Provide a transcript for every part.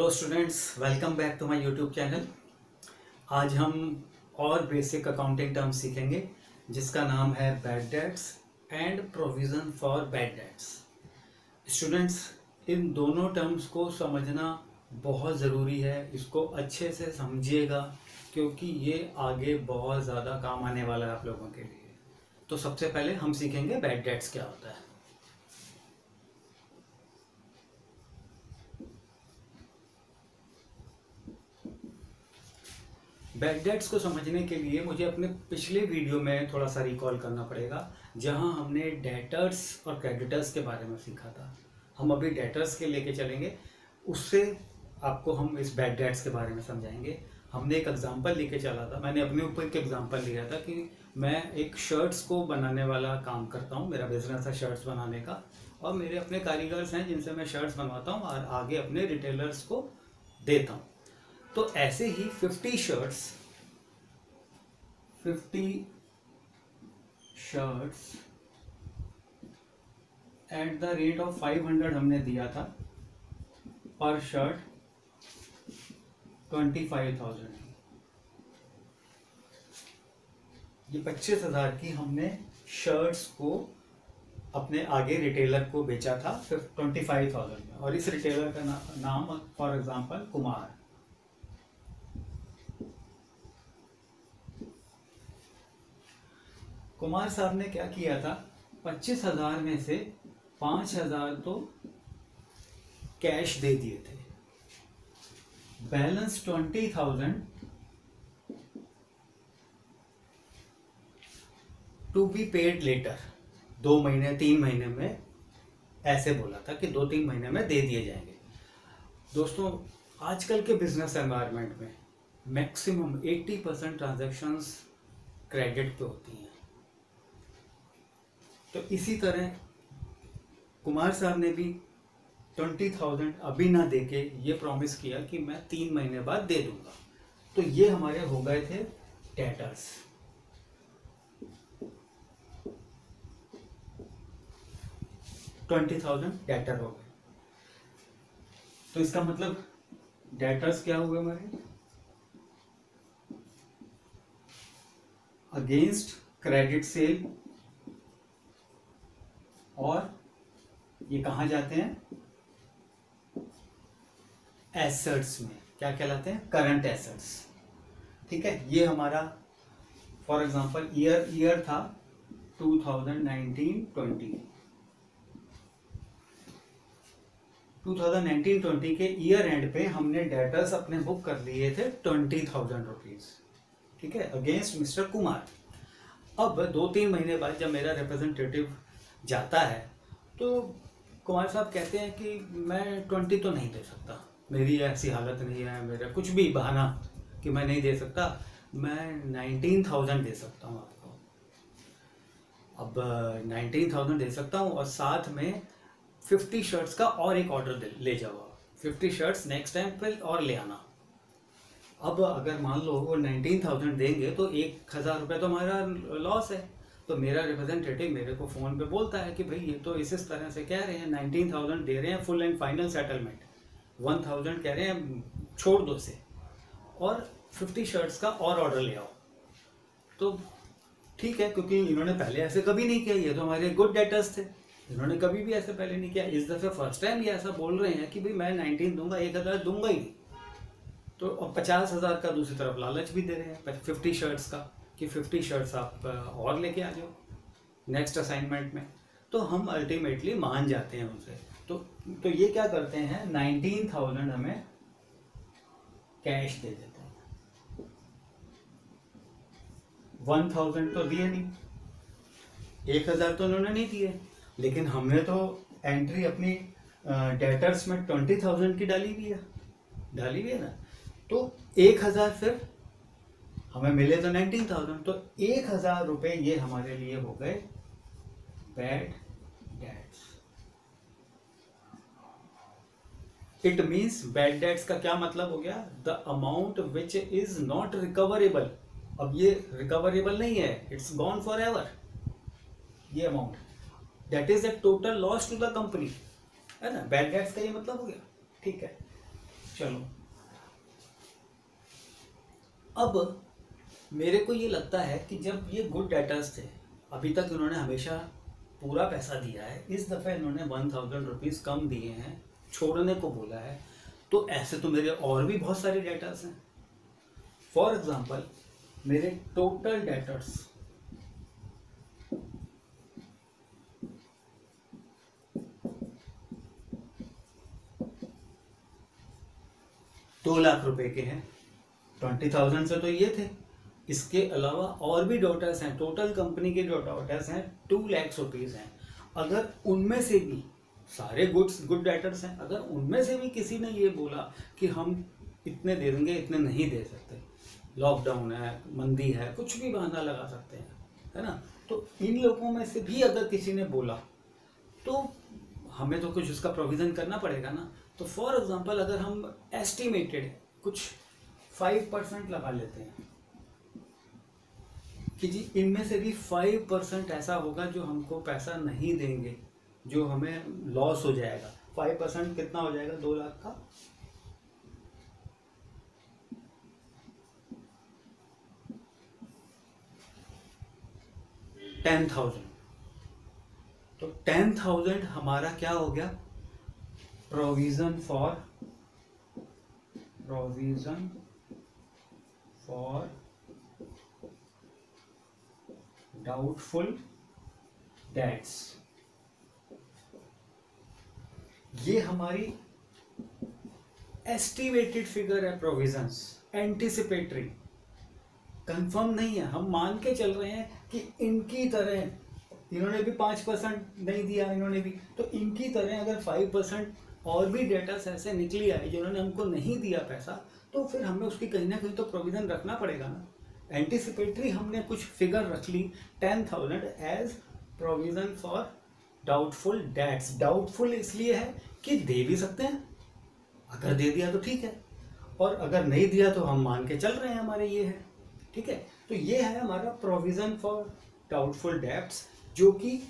Hello students welcome back to my YouTube channel आज हम और बेसिक अकाउंटिंग टर्म सीखेंगे, जिसका नाम है bad debts and provision for bad debts students इन दोनों टर्म्स को समझना बहुत ज़रूरी है। इसको अच्छे से समझिएगा, क्योंकि ये आगे बहुत ज़्यादा काम आने वाला है आप लोगों के लिए। तो सबसे पहले हम सीखेंगे बैड डेट्स क्या होता है। बैड डेट्स को समझने के लिए मुझे अपने पिछले वीडियो में थोड़ा सा रिकॉल करना पड़ेगा, जहाँ हमने डेटर्स और क्रेडिटर्स के बारे में सीखा था। हम अभी डेटर्स के लेके चलेंगे, उससे आपको हम इस बैड डेट्स के बारे में समझाएँगे। हमने एक एग्जांपल लेके चला था, मैंने अपने ऊपर एक एग्जांपल लिया था कि मैं एक शर्ट्स को बनाने वाला काम करता हूँ, मेरा बिज़नेस है शर्ट्स बनाने का, और मेरे अपने कारीगर्स हैं जिनसे मैं शर्ट्स बनवाता हूँ, और आगे अपने रिटेलर्स को देता हूँ। तो ऐसे ही fifty shirts fifty shirts at the rate of five hundred हमने दिया था पर शर्ट ट्वेंटी फाइव थाउज़ेंड ये पच्चीस हज़ार की हमने शर्ट्स को अपने आगे रिटेलर को बेचा था ट्वेंटी फाइव थाउज़ेंड में। और इस रिटेलर का ना, नाम फॉर एग्जांपल कुमार। कुमार साहब ने क्या किया था? पच्चीस हज़ार में से पाँच हज़ार तो कैश दे दिए थे। Balance twenty thousand to be paid later दो महीने, तीन महीने में ऐसे बोला था कि दो तीन महीने में दे दिए जाएँगे। दोस्तों, आजकल के बिज़नेस एनवायरनमेंट में मैक्सिमम 80 परसेंट ट्रांजेक्शन्स क्रेडिट पे होती हैं। तो इसी तरह कुमार साहब ने भी ट्वेंटी थाउज़ेंड अभी ना देके ये प्रॉमिस किया कि मैं तीन महीने बाद दे दूँगा। तो ये हमारे हो गए थे डेटर्स ट्वेंटी थाउज़ेंड डेटर हो गए। तो इसका मतलब डेटर्स क्या हुए हमारे? अगेंस्ट क्रेडिट सेल और ये कहा जाते हैं? एसेट्स में। क्या कहलाते हैं? करंट एसेट्स ठीक है? ये हमारा फॉर एग्जांपल ईयर ईयर था 2019-20 2019-20 के ईयर एंड पे हमने डेटर्स अपने बुक कर लिए थे ट्वेंटी थाउज़ेंड रुपीज़ ठीक है? अगेंस्ट मिस्टर कुमार अब दो तीन महीने बाद जब मेरा रिप्रेजेंटेटिव जाता है तो कुमार साहब कहते हैं कि मैं ट्वेंटी तो नहीं दे सकता। मेरी ऐसी हालत नहीं है, मेरा कुछ भी बहाना कि मैं नहीं दे सकता, मैं नाइनटीन थाउज़ेंड दे सकता हूँ आपको। अब नाइनटीन थाउज़ेंड दे सकता हूँ और साथ में फिफ्टी शर्ट्स का और एक ऑर्डर ले जाओ। आप फिफ्टी शर्ट्स नेक्स्ट टाइम फिर और ले आना। अब अगर मान लो वो नाइनटीन थाउज़ेंड देंगे तो एक हज़ार रुपये तो हमारा लॉस है। तो मेरा रिप्रेजेंटेटिव मेरे को फ़ोन पे बोलता है कि भाई ये तो इस इस तरह से कह रहे हैं नाइनटीन थाउज़ेंड दे रहे हैं full and final settlement one thousand कह रहे हैं, छोड़ दो से और फिफ्टी शर्ट्स का और ऑर्डर ले आओ। तो ठीक है, क्योंकि इन्होंने पहले ऐसे कभी नहीं किया, ये तो हमारे गुड डेटर्स थे। इन्होंने कभी भी ऐसे पहले नहीं किया। इस दफ़े फ़र्स्ट टाइम ये ऐसा बोल रहे हैं कि भाई मैं नाइनटीन दूँगा, एक हज़ार दूँगा ही तो अब पचास हज़ार का दूसरी तरफ़ लालच भी दे रहे हैं फिफ्टी शर्ट्स का। कि फिफ्टी शर्ट्स आप और लेके आ जाओ नेक्स्ट असाइनमेंट में। तो हम अल्टीमेटली मान जाते हैं उनसे। तो तो ये क्या करते हैं नाइनटीन थाउज़ेंड हमें कैश दे देते हैं। वन थाउज़ेंड तो दिए नहीं। एक हज़ार तो उन्होंने नहीं दिए। लेकिन हमने तो एंट्री अपनी डेटर्स में ट्वेंटी थाउज़ेंड की डाली हुई है। डाली हुई है ना? तो एक हज़ार फिर हमें मिले तो नाइनटीन थाउज़ेंड तो एक हज़ार रुपए ये हमारे लिए हो गए bad debts it means bad debts का क्या मतलब हो गया? The amount which is not recoverable अब ये रिकवरेबल नहीं है इट्स गॉन फॉर एवर ये amount that is a total loss to the company है ना? बैड डेट्स का ये मतलब हो गया. ठीक है. चलो. अब मेरे को ये लगता है कि जब ये गुड डेटर्स थे, अभी तक इन्होंने हमेशा पूरा पैसा दिया है। इस दफ़े इन्होंने वन थाउज़ेंड रुपीज़ कम दिए हैं, छोड़ने को बोला है। तो ऐसे तो मेरे और भी बहुत सारे डेटर्स हैं। फॉर एग्ज़ाम्पल मेरे टोटल डेटर्स दो लाख रुपए के हैं। ट्वेंटी थाउज़ेंड से तो ये थे। इसके अलावा और भी डॉटर्स हैं। टोटल कंपनी के जो डॉटर्स हैं टू लैक्स रुपीज़ हैं। अगर उनमें से भी सारे गुड्स गुड डाइटर्स हैं, अगर उनमें से भी किसी ने ये बोला कि हम इतने दे देंगे, इतने नहीं दे सकते। लॉकडाउन है, मंदी है, कुछ भी बहाना लगा सकते हैं, है ना? तो इन लोगों में से भी अगर किसी ने बोला तो हमें तो कुछ उसका प्रोविज़न करना पड़ेगा ना। तो फॉर एग्जांपल अगर हम एस्टिमेटेड कुछ फाइव परसेंट लगा लेते हैं कि जी, इनमें से भी फाइव परसेंट ऐसा होगा जो हमको पैसा नहीं देंगे, जो हमें लॉस हो जाएगा। फाइव परसेंट कितना हो जाएगा? दो लाख का? टेन थाउज़ेंड तो टेन थाउज़ेंड हमारा क्या हो गया? Provision for provision for doubtful debts ये हमारी एस्टिमेटेड फिगर है प्रोविजंस एंटिसिपेटरी कंफर्म नहीं है, हम मान के चल रहे हैं कि इनकी तरह, इन्होंने भी पाँच परसेंट नहीं दिया, इन्होंने भी तो इनकी तरह अगर फाइव परसेंट और भी डेटा ऐसे निकली आई जिन्होंने हमको नहीं दिया पैसा तो फिर हमें उसकी कहीं ना कहीं तो प्रोविज़न रखना पड़ेगा ना। एंटिसिपेटरी हमने कुछ फिगर रख ली ten thousand as provision for doubtful debts doubtful इसलिए है कि दे भी सकते हैं। अगर दे दिया तो ठीक है। और अगर नहीं दिया तो हम मान के चल रहे हैं, हमारे ये है। ठीक है? तो ये है हमारा प्रोविज़न फॉर डाउटफुल डेप्स जो कि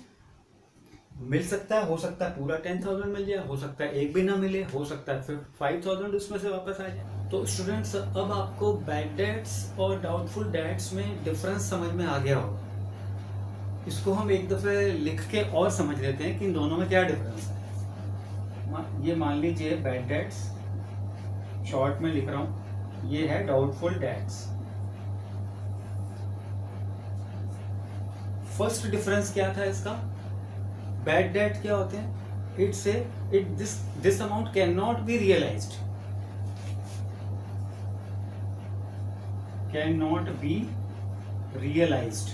मिल सकता है, हो सकता है पूरा टेन थाउज़ेंड मिल जाए, हो सकता है एक भी ना मिले, हो सकता है फिर फाइव थाउज़ेंड उसमें से वापस आ जाए। तो स्टूडेंट्स अब आपको बैड डेट्स और डाउटफुल डेट्स में डिफरेंस समझ में आ गया होगा। इसको हम एक दफ़े लिख के और समझ लेते हैं कि इन दोनों में क्या डिफरेंस है। ये मान लीजिए बैड डेट्स शॉर्ट में लिख रहा हूँ, ये है डाउटफुल डेट्स फ़र्स्ट डिफरेंस क्या था इसका? बैड डेट क्या होते हैं? इट से it this this amount cannot be realised cannot be realised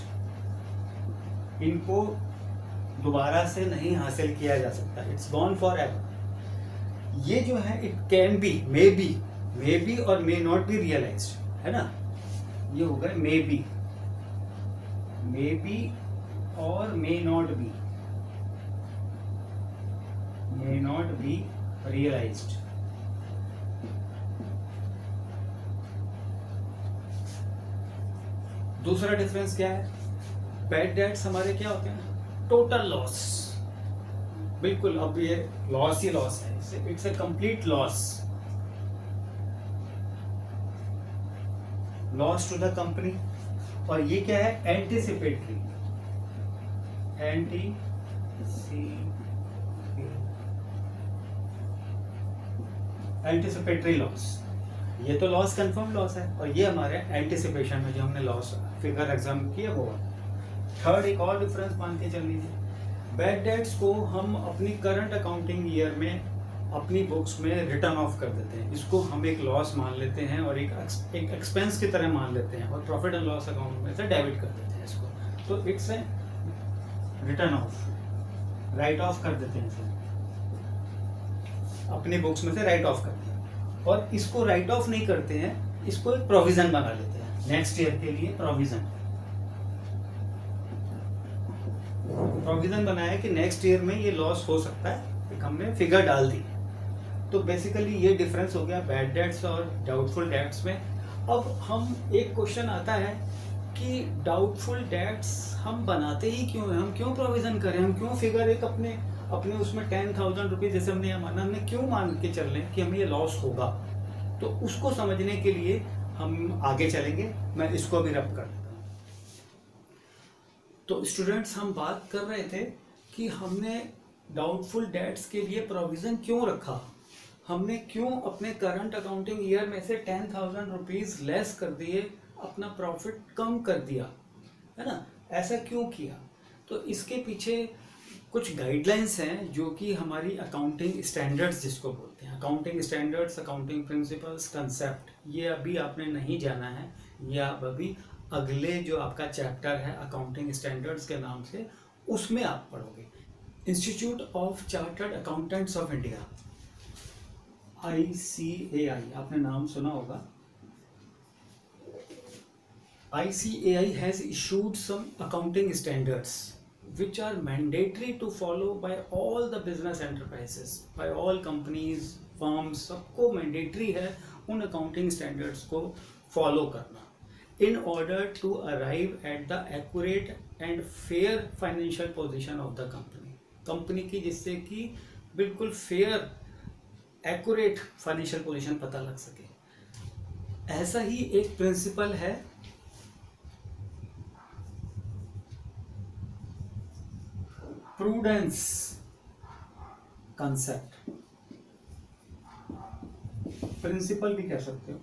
इनको दोबारा से नहीं हासिल किया जा सकता। इट्स गॉन फॉर एवर ये जो है it can be may be may be और मे नॉट बी रियलाइज़ है ना? ये हो गए मे बी मे बी और may not be may not be realised दूसरा डिफरेंस क्या है? बैड डेट्स हमारे क्या होते हैं? टोटल लॉस बिल्कुल अब ये लॉस ही लॉस है। It's a complete loss loss to the company और ये क्या है? एंटीसिपेटरी एंटी एंटीसिपेटरी लॉस ये तो लॉस कंफर्म लॉस है। और ये हमारे एंटिसिपेशन में जो हमने लॉस फिगर एग्ज़ाम किया वो थर्ड एक और डिफरेंस मान के चल लीजिए। बैड डेट्स को हम अपनी करंट अकाउंटिंग ईयर में अपनी बुक्स में रिटर्न ऑफ़ कर देते हैं। इसको हम एक लॉस मान लेते हैं और एक एक एक्सपेंस की तरह मान लेते हैं और प्रॉफिट एंड लॉस अकाउंट में से डेबिट कर देते हैं इसको। तो it's a written off write off कर देते हैं अपनी बुक्स में से राइट ऑफ़ करते हैं। और इसको राइट ऑफ़ नहीं करते हैं, इसको एक प्रोविज़न बना लेते हैं। नेक्स्ट ईयर के लिए प्रोविज़न प्रोविज़न बनाया कि नेक्स्ट ईयर में ये लॉस हो सकता है, एक हमने फिगर डाल दी। तो बेसिकली ये डिफरेंस हो गया बैड डेट्स और डाउटफुल डेट्स में। अब हम एक क्वेश्चन आता है कि डाउटफुल डेट्स हम बनाते ही क्यों हैं? हम क्यों प्रोविज़न करें? हम क्यों फिगर एक अपने अपने उसमें टेन थाउज़ेंड रुपीज़ जैसे हमने यहाँ माना, हमने क्यों मान के चल रहे हैं कि हमें ये लॉस होगा? तो उसको समझने के लिए हम आगे चलेंगे। मैं इसको भी रब कर देता हूँ। तो स्टूडेंट्स हम बात कर रहे थे कि हमने डाउटफुल डेट्स के लिए प्रोविज़न क्यों रखा? हमने क्यों अपने करंट अकाउंटिंग ईयर में से टेन थाउज़ेंड रुपीज़ लेस कर दिए, अपना प्रॉफिट कम कर दिया? है ना? ऐसा क्यों किया? तो इसके पीछे कुछ गाइडलाइंस हैं जो कि हमारी अकाउंटिंग स्टैंडर्ड्स जिसको बोलते हैं। Accounting standards accounting principles concept ये अभी आपने नहीं जाना है। ये आप अभी अगले जो आपका चैप्टर है अकाउंटिंग स्टैंडर्ड्स के नाम से, उसमें आप पढ़ोगे। Institute of chartered accountants of India I C A I आपने नाम सुना होगा? I C A I has issued some accounting standards which are mandatory to follow by all the business enterprises by all companies firms सबको mandatory है उन accounting standards को follow करना in order to arrive at the accurate and fair financial position of the company company की जिससे कि बिल्कुल fair accurate financial position पता लग सके ऐसा ही एक प्रिंसिपल है प्रूडेंस कंसेप्ट प्रिंसिपल भी कह सकते हो।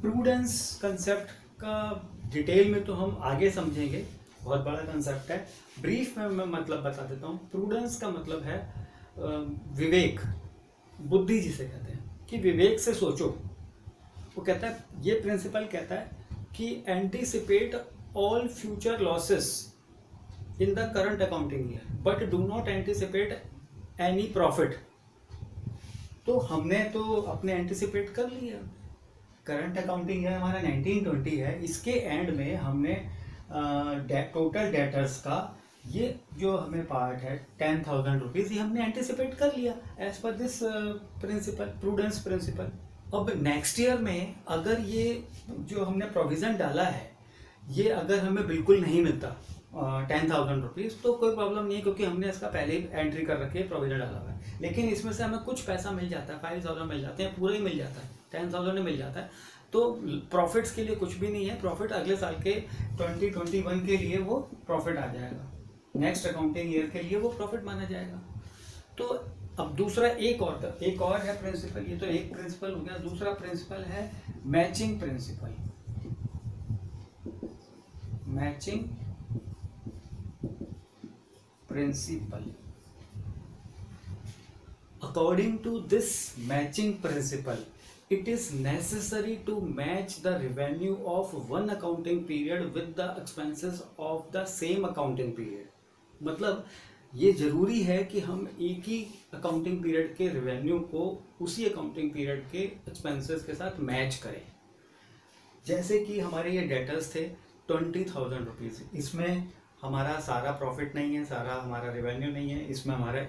प्रूडेंस कंसेप्ट का डिटेल में तो हम आगे समझेंगे। बहुत बड़ा कंसेप्ट है। ब्रीफ में मैं मतलब बता देता हूँ। प्रूडेंस का मतलब है विवेक। बुद्धि जिसे कहते हैं। कि विवेक से सोचो। वो कहता है, ये प्रिंसिपल कहता है कि anticipate all future losses in the current accounting year but do not anticipate any profit तो हमने तो अपने एंटीसिपेट कर लिया। करंट अकाउंटिंग ईयर हमारा 1920 है। इसके एंड में हमने टोटल डेटर्स का ये जो हमें पार्ट है टेन थाउज़ेंड रुपीज़ ये हमने एंटिसिपेट कर लिया as per this principle prudence principle अब नेक्स्ट ईयर में अगर ये जो हमने प्रोविज़न डाला है, ये अगर हमें बिल्कुल नहीं मिलता टेन थाउज़ेंड रुपीज़ तो कोई प्रॉब्लम नहीं है, क्योंकि हमने इसका पहले ही एंट्री कर रखी है प्रोविज़न डाला हुआ है। लेकिन इसमें से हमें कुछ पैसा मिल जाता है फाइव थाउज़ेंड मिल जाते हैं, पूरा ही मिल जाता है टेन थाउज़ेंड मिल जाता है। तो प्रॉफिट्स के लिए कुछ भी नहीं है प्रॉफिट अगले साल के ट्वेंटी ट्वेंटी वन के लिए वो प्रॉफिट आ जाएगा। नेक्स्ट अकाउंटिंग ईयर के लिए वो प्रॉफिट माना जाएगा। तो अब दूसरा एक और एक और है प्रिंसिपल ये तो एक प्रिंसिपल हो गया। दूसरा प्रिंसिपल है matching principle matching principle according to this matching principle it is necessary to match the revenue of one accounting period with the expenses of the same accounting period मतलब ये ज़रूरी है कि हम एक ही अकाउंटिंग पीरियड के रेवेन्यू को उसी अकाउंटिंग पीरियड के एक्सपेंसेस के साथ मैच करें। जैसे कि हमारे ये डेटर्स थे ट्वेंटी थाउज़ेंड रुपीज़ इसमें हमारा सारा प्रॉफिट नहीं है, सारा हमारा रेवेन्यू नहीं है, इसमें हमारा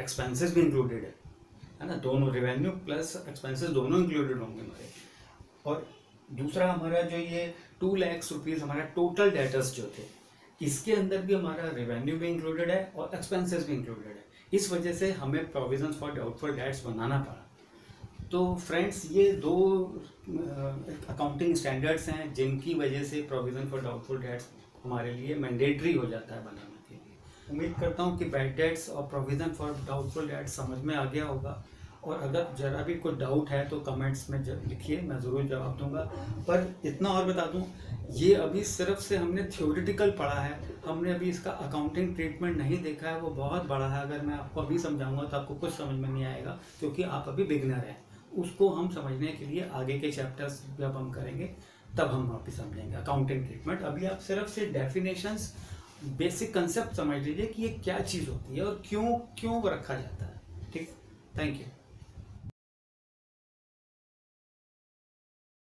एक्सपेंसेस भी इंक्लूडेड है। है ना? दोनों रेवेन्यू प्लस एक्सपेंसेस दोनों इंक्लूडेड होंगे हमारे। और दूसरा हमारा जो ये टू लैक्स रुपीज़ हमारा टोटल डेटर्स जो थे इसके अंदर भी हमारा रेवेन्यू भी इंक्लूडेड है और एक्सपेंसेस भी इंक्लूडेड है। इस वजह से हमें प्रोविज़न फॉर डाउटफुल डेट्स बनाना पड़ा। तो फ्रेंड्स ये दो अकाउंटिंग स्टैंडर्ड्स हैं जिनकी वजह से प्रोविज़न फॉर डाउटफुल डेट्स हमारे लिए मैंडेटरी हो जाता है बनाने के लिए। उम्मीद करता हूँ कि बैड डेट्स और प्रोविज़न फॉर डाउटफुल डेट्स समझ में आ गया होगा। और अगर ज़रा भी कोई डाउट है तो कमेंट्स में लिखिए, मैं ज़रूर जवाब दूँगा। पर इतना और बता दूँ, ये अभी सिर्फ़ से हमने थियोरिटिकल पढ़ा है। हमने अभी इसका अकाउंटिंग ट्रीटमेंट नहीं देखा है, वो बहुत बड़ा है। अगर मैं आपको अभी समझाऊँगा तो आपको कुछ समझ में नहीं आएगा, क्योंकि आप अभी बिगनर हैं। उसको हम समझने के लिए आगे के चैप्टर्स जब हम करेंगे, तब हम वापिस समझेंगे अकाउंटिंग ट्रीटमेंट अभी आप सिर्फ़ से डेफिनेशंस बेसिक कंसेप्ट समझ लीजिए कि ये क्या चीज़ होती है और क्यों क्यों रखा जाता है। ठीक? Thank you